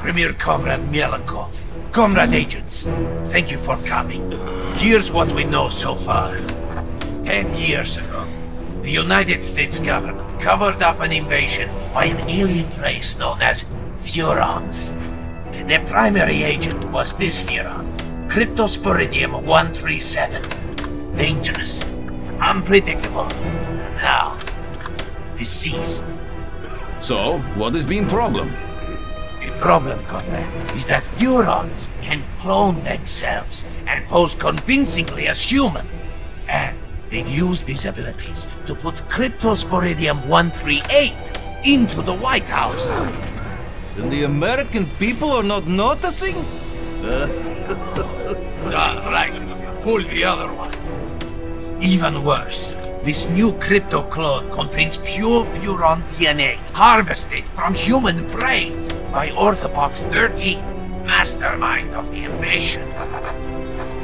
Premier Comrade Mielikov, Comrade agents, thank you for coming. Here's what we know so far. Ten years ago, the United States government covered up an invasion by an alien race known as Furons. Their primary agent was this Furon, Cryptosporidium 137. Dangerous, unpredictable, now deceased. So, what has been problem? The problem, Comrade, is that Furons can clone themselves and pose convincingly as human. And they've used these abilities to put Cryptosporidium 138 into the White House. And the American people are not noticing? Ah, right. Pull the other one. Even worse, this new crypto clone contains pure Furon DNA, harvested from human brains by Orthopox 13, mastermind of the invasion.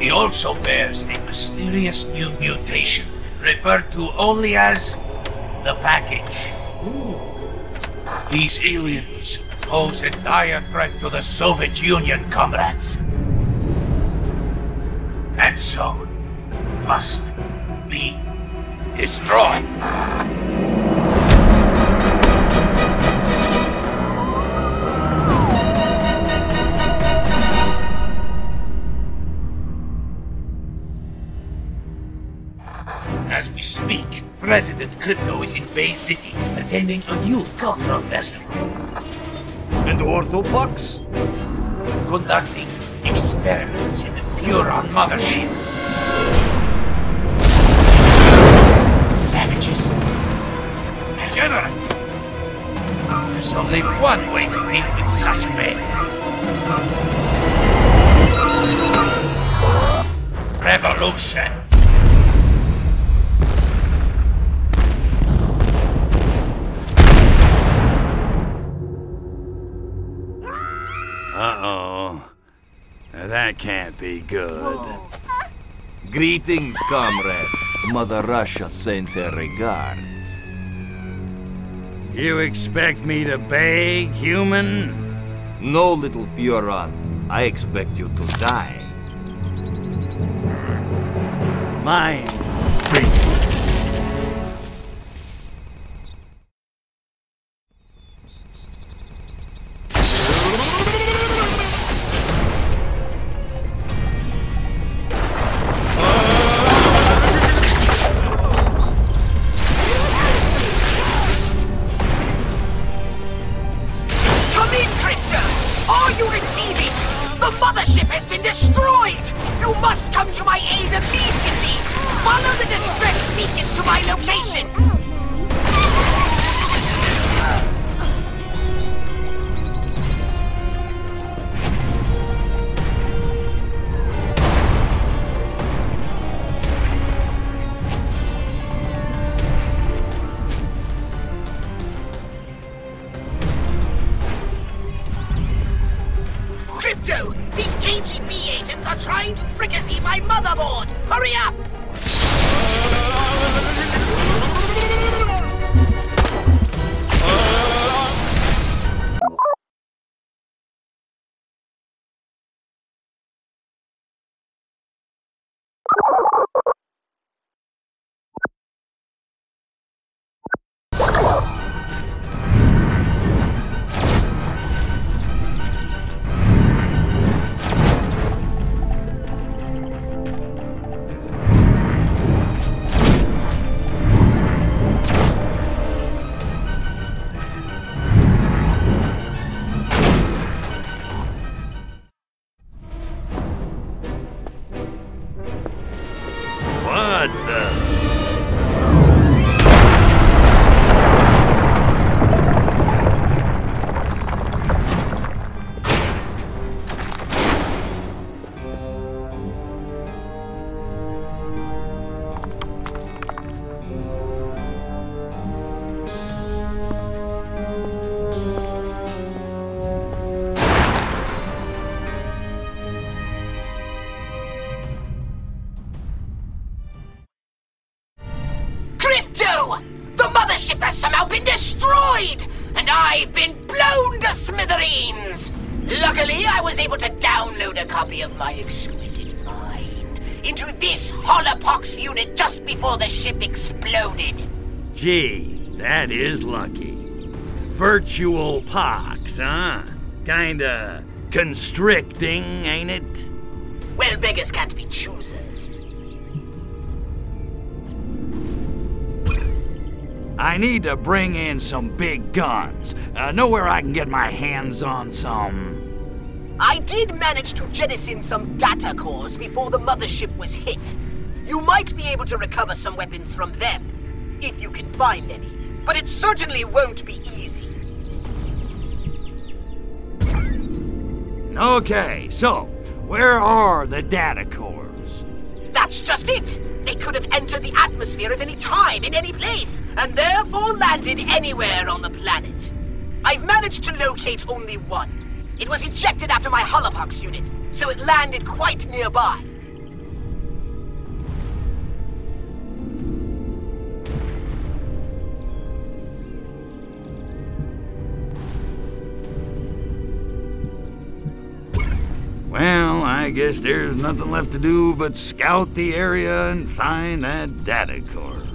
He also bears a mysterious new mutation, referred to only as the package. These aliens pose a dire threat to the Soviet Union, comrades. And so, must be destroyed. As we speak, President Crypto is in Bay City attending a youth cultural festival, And Orthopox? conducting experiments in the Furon mothership. Degenerates. There's only one way to deal with such men. Revolution. Uh-oh. That can't be good. Greetings, comrade. Mother Russia sends her regards. You expect me to beg, human? No, little Furon. I expect you to die. Mine's I was able to download a copy of my exquisite mind into this holopox unit just before the ship exploded. Gee, that is lucky. Virtual pox, huh? Kinda constricting, ain't it? Well, beggars can't be choosers. I need to bring in some big guns. Uh, know where I can get my hands on some. I did manage to jettison some data cores before the mothership was hit. You might be able to recover some weapons from them, if you can find any. But it certainly won't be easy. Okay, so where are the data cores? That's just it! They could have entered the atmosphere at any time, in any place, and therefore landed anywhere on the planet. I've managed to locate only one. It was ejected after my holopox unit, so it landed quite nearby. Well, I guess there's nothing left to do but scout the area and find that data core.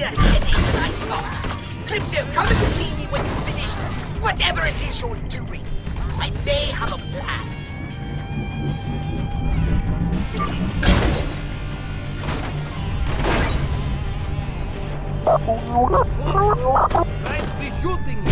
Bigger headache than I thought. Crypto, come and see me when you've finished whatever it is you're doing. I may have a plan. Might be shooting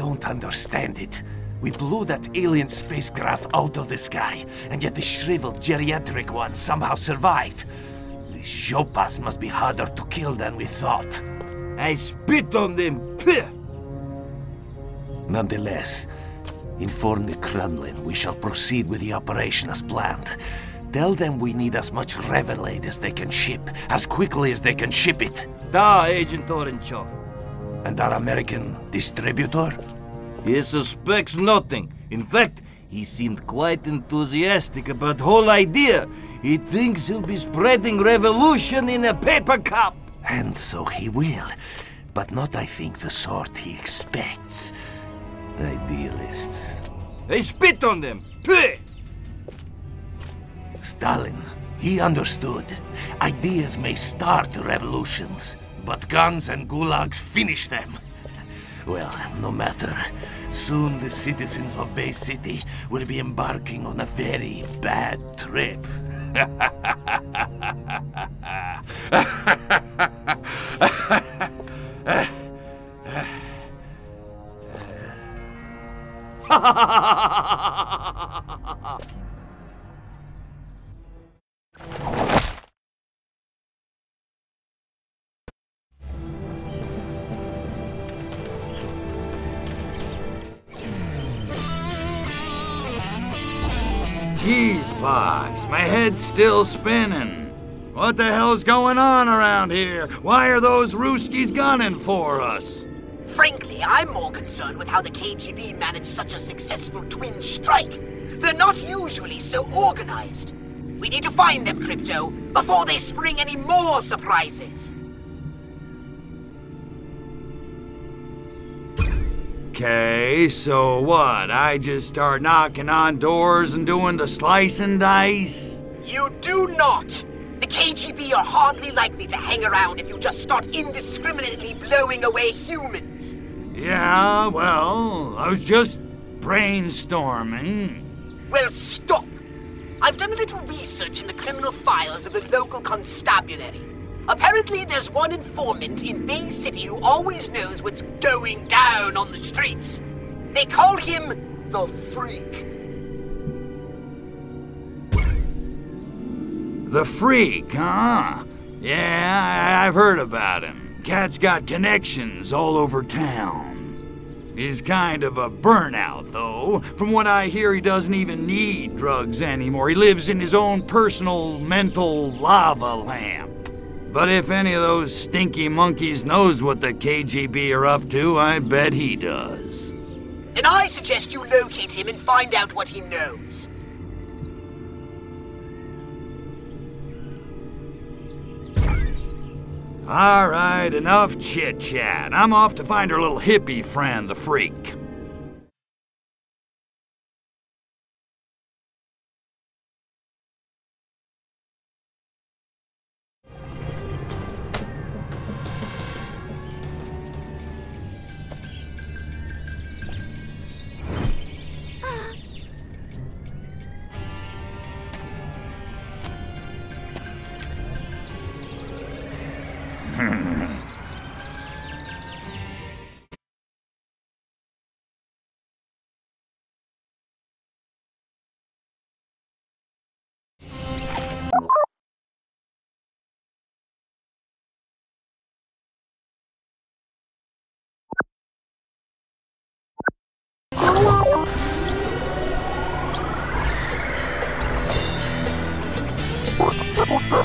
don't understand it. We blew that alien spacecraft out of the sky, and yet the shriveled geriatric one somehow survived. These Jopas must be harder to kill than we thought. I spit on them. Nonetheless, inform the Kremlin we shall proceed with the operation as planned. Tell them we need as much Revelade as they can ship, as quickly as they can ship it. Da, Agent Orenchov. And our American distributor? He suspects nothing. In fact, he seemed quite enthusiastic about the whole idea. He thinks he'll be spreading revolution in a paper cup. And so he will. But not, I think, the sort he expects. Idealists. I spit on them. Stalin, he understood. Ideas may start revolutions, but guns and gulags finish them. Well, no matter. Soon the citizens of Bay City will be embarking on a very bad trip. Jeez, Pox, my head's still spinning. What the hell's going on around here? Why are those Ruskies gunning for us? Frankly, I'm more concerned with how the KGB managed such a successful twin strike. They're not usually so organized. We need to find them, Crypto, before they spring any more surprises. Okay, so what? I just start knocking on doors and doing the slice and dice? You do not! The KGB are hardly likely to hang around if you just start indiscriminately blowing away humans. Yeah, well, I was just brainstorming. Well, stop! I've done a little research in the criminal files of the local constabulary. Apparently, there's one informant in Bay City who always knows what's going down on the streets. They call him the Freak. The freak, huh? Yeah, I've heard about him. Cat's got connections all over town. He's kind of a burnout, though. From what I hear, he doesn't even need drugs anymore. He lives in his own personal mental lava lamp. But if any of those stinky monkeys knows what the KGB are up to, I bet he does. Then I suggest you locate him and find out what he knows. All right, enough chit chat. I'm off to find her little hippie friend, the freak.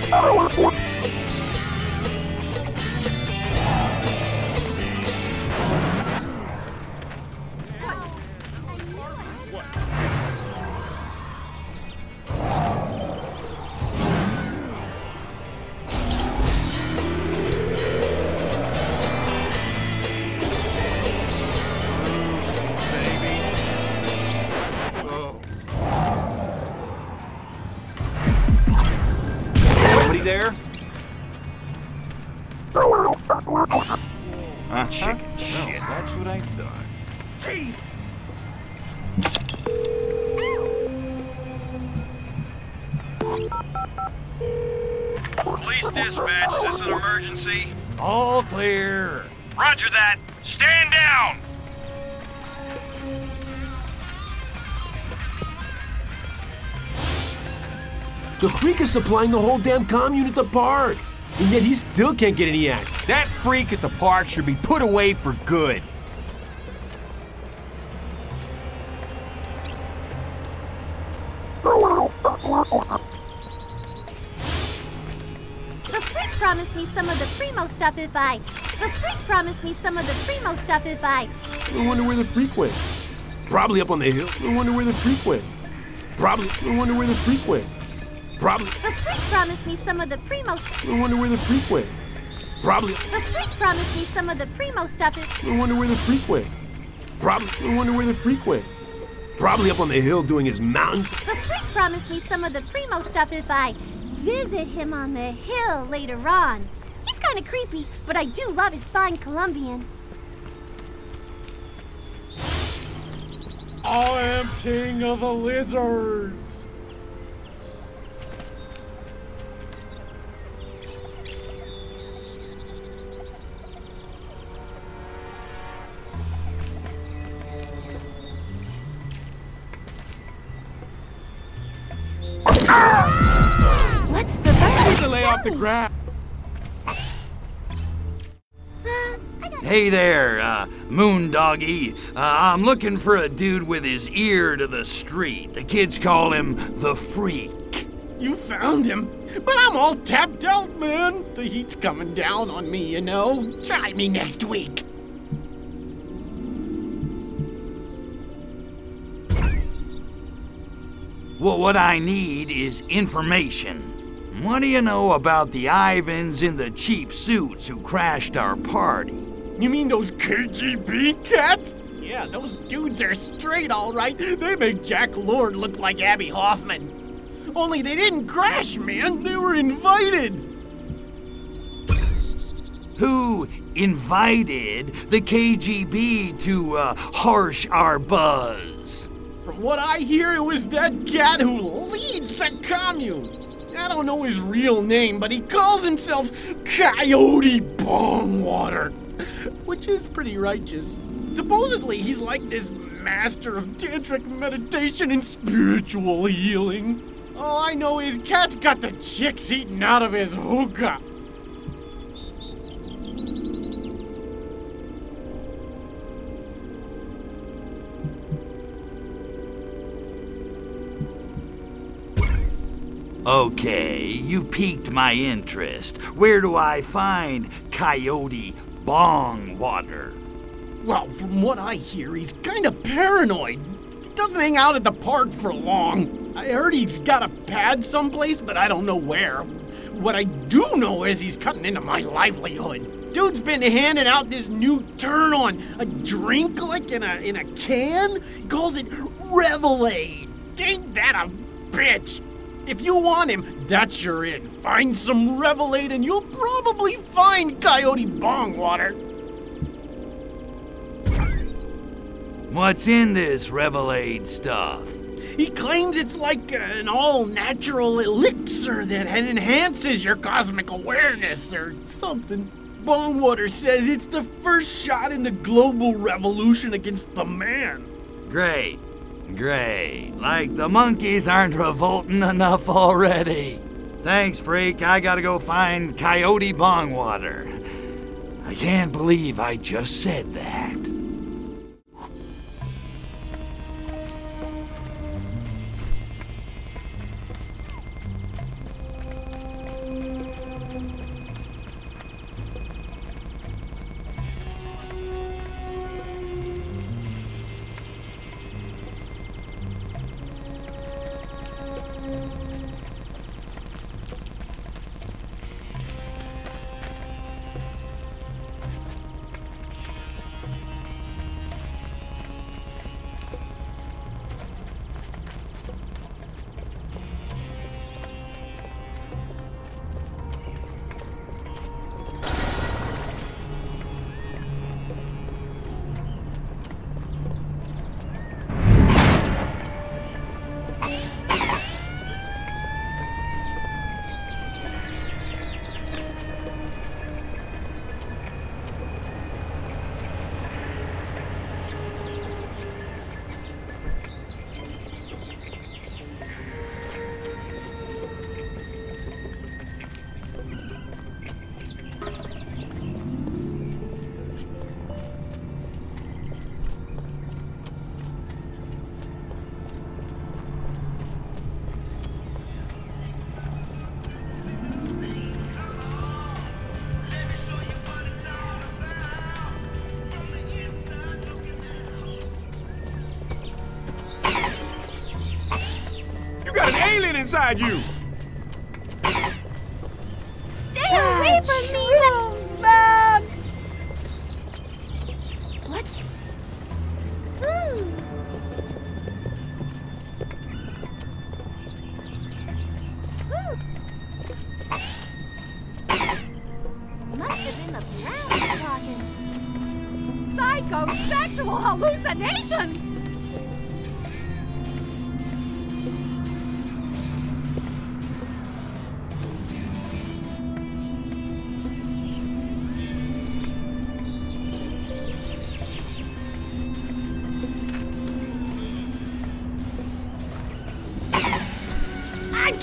Power 14. The freak is supplying the whole damn commune at the park. And yet he still can't get any act. That freak at the park should be put away for good. The freak promised me some of the primo stuff if I. The freak promised me some of the primo stuff if I. I wonder where the freak went. Probably up on the hill. I wonder where the freak went. Probably. I wonder where the freak went. Probably. The freak promised me some of the primo. I wonder where the freak went. Probably. The freak promised me some of the primo stuff if. I wonder where the freak went. Probably. I wonder where the freak went. Probably up on the hill doing his mountain. The freak promised me some of the primo stuff if I visit him on the hill later on. He's kind of creepy, but I do love his fine Colombian. I am king of the lizards. The grass. Uh, I got Hey there, uh, Moon Doggy. Uh, I'm looking for a dude with his ear to the street. The kids call him the Freak. You found him. But I'm all tapped out, man. The heat's coming down on me, you know. Try me next week. Well, what I need is information. What do you know about the Ivans in the cheap suits who crashed our party? You mean those KGB cats? Yeah, those dudes are straight, all right. They make Jack Lord look like Abbie Hoffman. Only they didn't crash, man. They were invited. Who invited the KGB to uh, harsh our buzz? From what I hear, it was that cat who leads the commune. I don't know his real name, but he calls himself Coyote Bongwater, which is pretty righteous. Supposedly, he's like this master of tantric meditation and spiritual healing. All I know is Cat's got the chicks eaten out of his hookah. Okay, you piqued my interest. Where do I find Coyote Bongwater? Well, from what I hear, he's kind of paranoid. He doesn't hang out at the park for long. I heard he's got a pad someplace, but I don't know where. What I do know is he's cutting into my livelihood. Dude's been handing out this new turn on a drink like in a in a can. He calls it Revelade. Ain't that a bitch? If you want him, that's your in. Find some Revelade and you'll probably find Coyote Bongwater. What's in this Revelade stuff? He claims it's like an all natural elixir that enhances your cosmic awareness or something. Bongwater says it's the first shot in the global revolution against the man. Great, great. Like the monkeys aren't revolting enough already. Thanks, freak. I gotta go find Coyote Bongwater. I can't believe I just said that. Inside you!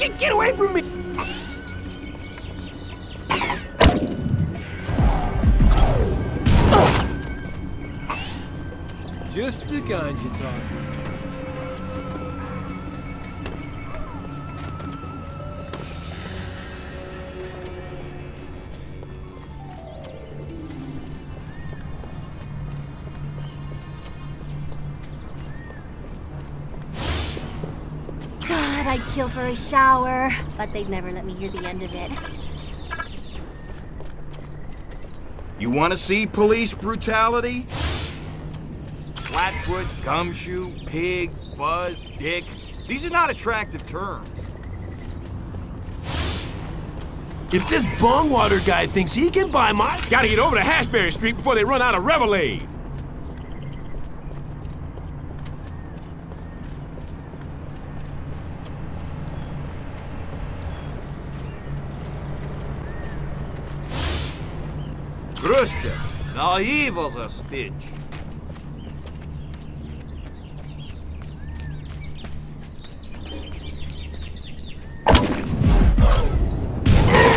Get, get away from me! Just the kind you're talking. For a shower. But they'd never let me hear the end of it. You want to see police brutality? Flatfoot, gumshoe, pig, fuzz, dick. These are not attractive terms. If this bongwater guy thinks he can buy my... Gotta get over to Hashberry Street before they run out of Revelade. As a stitch.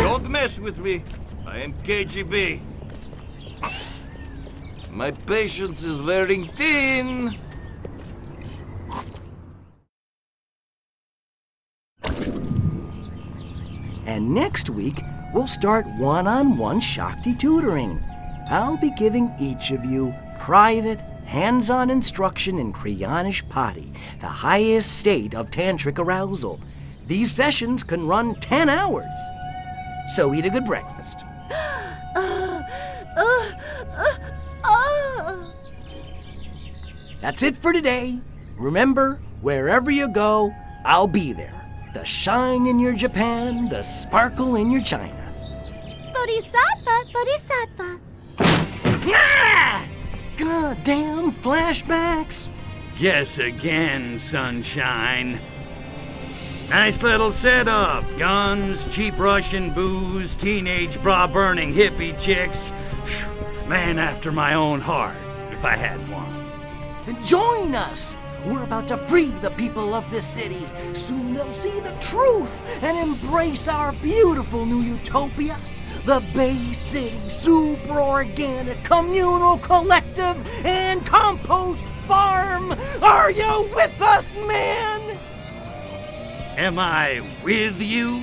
Don't mess with me. I am KGB. My patience is wearing thin. And next week, we'll start one on one Shakti tutoring. I'll be giving each of you private, hands on instruction in Kriyanish Pati, the highest state of tantric arousal. These sessions can run 10 hours. So eat a good breakfast. Uh, uh, uh. That's it for today. Remember, wherever you go, I'll be there. The shine in your Japan, the sparkle in your China. Bodhisattva, Bodhisattva. Goddamn flashbacks. Guess again, sunshine. Nice little setup. Guns, cheap Russian booze, teenage bra burning hippie chicks. Man after my own heart, if I had one. Then join us. We're about to free the people of this city. Soon they'll see the truth and embrace our beautiful new utopia. The Bay City Super Organic Communal Collective and Compost Farm. Are you with us, man? Am I with you?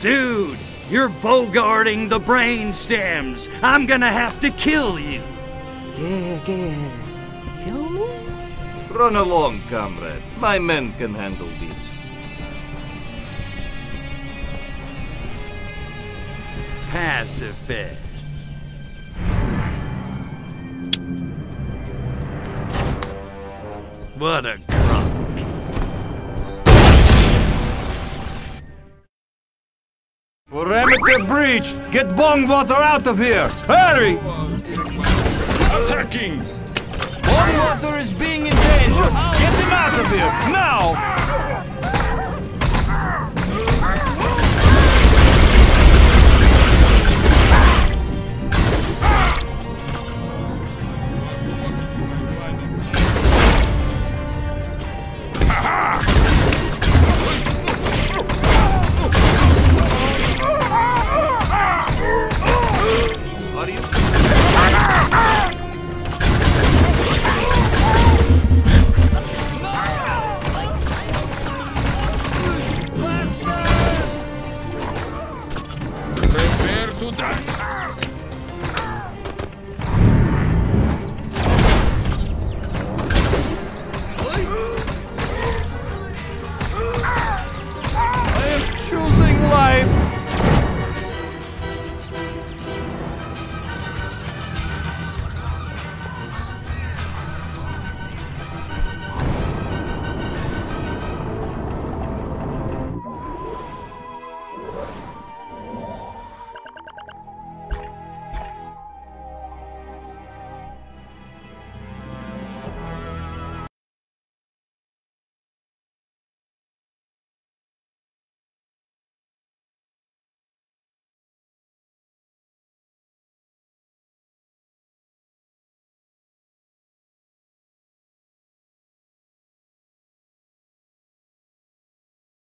Dude, you're bogarting the brain stems. I'm gonna have to kill you. Yeah, yeah. Kill me? Run along, comrade. My men can handle this. Pacifists. What a grunk. Parameter breached! Get Bongwater out of here! Hurry! Attacking! Bongwater is being endangered! Get him out of here! Now!